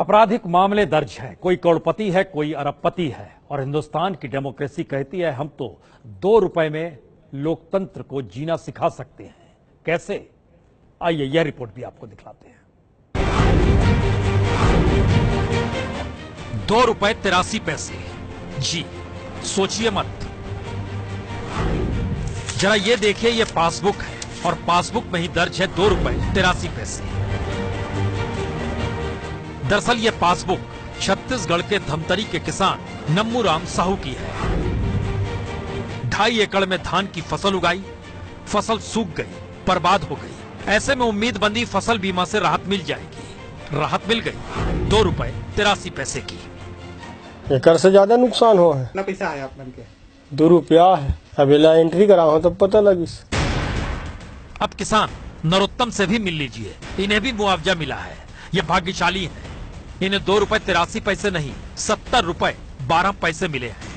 आपराधिक मामले दर्ज है। कोई करोड़पति है, कोई अरबपति है। और हिंदुस्तान की डेमोक्रेसी कहती है, हम तो दो रुपए में लोकतंत्र को जीना सिखा सकते हैं। कैसे? आइए यह रिपोर्ट भी आपको दिखलाते हैं। दो रुपए तिरासी पैसे। जी, सोचिए मत। जरा ये देखिए, ये पासबुक है। और पासबुक में ही दर्ज है दो रुपए, तिरासी पैसे। दरअसल ये पासबुक छत्तीसगढ़ के धमतरी के किसान नम्मू राम साहू की है। ढाई एकड़ में धान की फ़सल उगाई फ़सल सूख गई बर्बाद हो गई। ऐसे में उम्मीद बंदी फ़सल बीमा से राहत मिल जाएगी। राहत मिल गई। दो रुपए तिरासी पैसे की। एकड़ से ज़्यादा नुकसान हो है। कितना पैसा आया के? दो रुपया है। अब एला एंट्री कराओ तब पता लगी। अब किसान नरोत्तम से भी मिल लीजिए। इन्हें भी मुआवजा मिला है। ये भाग्यशाली है। इन्हें दो रूपए तिरासी पैसे नहीं, सत्तर रूपए बारह पैसे मिले हैं।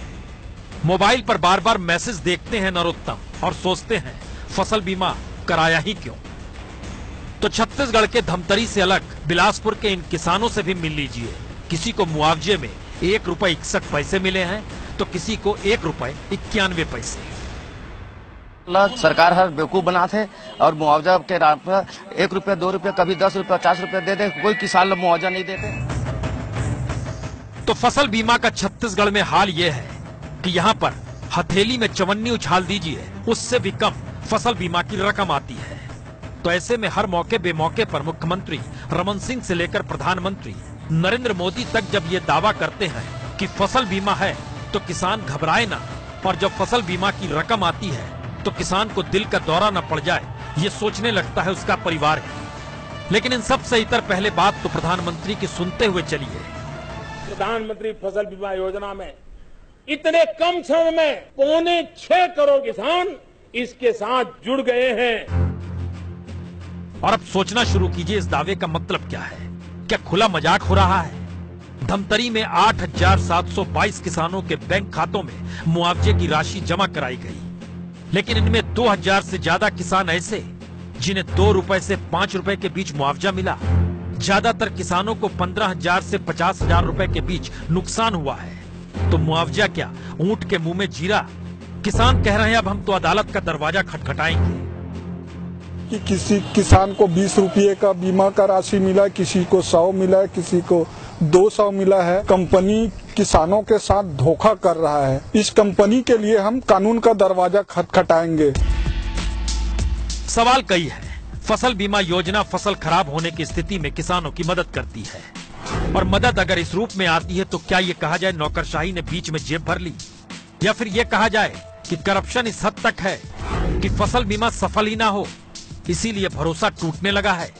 मोबाइल पर बार बार मैसेज देखते हैं नरोत्तम और सोचते हैं, फ़सल बीमा कराया ही क्यों? तो छत्तीसगढ़ के धमतरी से अलग, बिलासपुर के इन किसानों से भी मिल लीजिए। किसी को मुआवजे में एक रुपए इकसठ पैसे मिले हैं तो किसी को एक रुपए इक्यानवे पैसे। सरकार हर बेवकूफ़ बनाते और मुआवजा के नाम पर एक रुपया, दो रुपया, कभी दस रुपया, पचास रुपया दे दे, कोई किसान लोग मुआवजा नहीं देते। तो फ़सल बीमा का छत्तीसगढ़ में हाल ये है कि यहाँ पर हथेली में चवन्नी उछाल दीजिए, उससे भी कम फ़सल बीमा की रकम आती है। तो ऐसे में हर मौके बेमौके पर मुख्यमंत्री रमन सिंह से लेकर प्रधानमंत्री नरेंद्र मोदी तक जब ये दावा करते हैं कि फ़सल बीमा है तो किसान घबराए ना, और जब फ़सल बीमा की रकम आती है तो किसान को दिल का दौरा न पड़ जाए, ये सोचने लगता है उसका परिवार है। लेकिन इन सबसे इतर पहले बात तो प्रधानमंत्री की सुनते हुए चलिए। प्रधानमंत्री फ़सल बीमा योजना में इतने कम समय में पौने छह करोड़ किसान इसके साथ जुड़ गए हैं। और अब सोचना शुरू कीजिए इस दावे का मतलब क्या है? क्या खुला मज़ाक हो रहा है? धमतरी में 8,722 किसानों के बैंक खातों में मुआवजे की राशि जमा कराई गई। लेकिन इनमें 2000 से ज़्यादा किसान ऐसे जिन्हें दो रुपए से पाँच रुपए के बीच मुआवजा मिला। ज़्यादातर किसानों को पंद्रह हज़ार ऐसी पचास हज़ार रूपए के बीच नुकसान हुआ है। तो मुआवजा क्या? ऊँट के मुँह में जीरा? किसान कह रहे हैं अब हम तो अदालत का दरवाज़ा खटखटाएँगे। कि किसी किसान को बीस रुपये का बीमा का राशि मिला किसी को सौ मिला किसी को दो सौ मिला है। कंपनी किसानों के साथ धोखा कर रहा है। इस कंपनी के लिए हम कानून का दरवाज़ा खटखटाएँगे। सवाल कई है। फ़सल बीमा योजना फ़सल खराब होने की स्थिति में किसानों की मदद करती है। और मदद अगर इस रूप में आती है तो क्या ये कहा जाए नौकरशाही ने बीच में जेब भर ली? या फिर ये कहा जाए कि करप्शन इस हद तक है कि फ़सल बीमा सफल ही ना हो, इसीलिए भरोसा टूटने लगा है।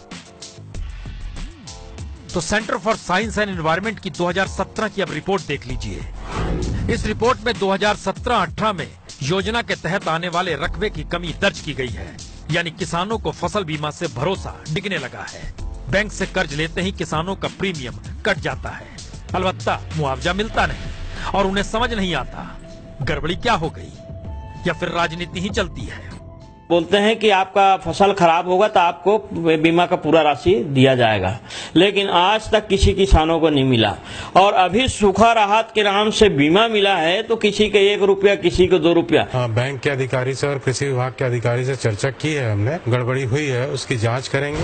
तो Centre for Science and Environment की 2017 की अब रिपोर्ट देख लीजिए। इस रिपोर्ट में 2017-18 में योजना के तहत आने वाले रकबे की कमी दर्ज की गई है। यानी किसानों को फ़सल बीमा से भरोसा डिगने लगा है। बैंक से कर्ज लेते ही किसानों का प्रीमियम कट जाता है। अलबत्ता मुआवजा मिलता नहीं और उन्हें समझ नहीं आता, गड़बड़ी क्या हो गई? या फिर राजनीति ही चलती है? बोलते हैं कि आपका फ़सल खराब होगा तो आपको बीमा का पूरा राशि दिया जाएगा। लेकिन आज तक किसी किसानों को नहीं मिला। और अभी सूखा राहत के नाम से बीमा मिला है तो किसी के एक रुपया किसी को दो रुपया। हाँ बैंक के अधिकारी से और कृषि विभाग के अधिकारी से चर्चा की है हमने। गड़बड़ी हुई है उसकी जाँच करेंगे।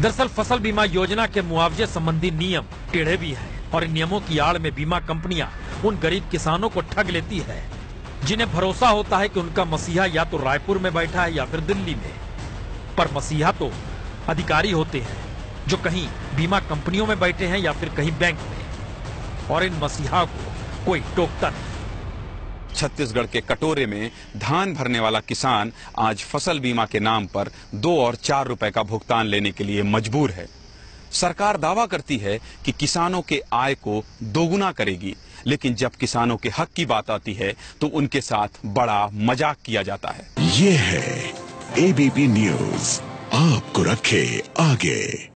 दरअसल फ़सल बीमा योजना के मुआवजे संबंधी नियम टेढ़े भी हैं और इन नियमों की आड़ में बीमा कंपनियाँ उन गरीब किसानों को ठग लेती है। जिन्हें भरोसा होता है कि उनका मसीहा या तो रायपुर में बैठा है या फिर दिल्ली में। पर मसीहा तो अधिकारी होते हैं, जो कहीं बीमा कंपनियों में बैठे हैं या फिर कहीं बैंक में। और इन मसीहा को कोई टोकता नहीं। छत्तीसगढ़ के कटोरे में धान भरने वाला किसान आज फ़सल बीमा के नाम पर दो और चार रुपए का भुगतान लेने के लिए मजबूर है। सरकार दावा करती है कि किसानों के आय को दोगुना करेगी। लेकिन जब किसानों के हक की बात आती है तो उनके साथ बड़ा मज़ाक किया जाता है। ये है एबीपी न्यूज़ आपको रखे आगे।